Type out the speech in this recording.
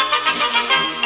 Ha ha.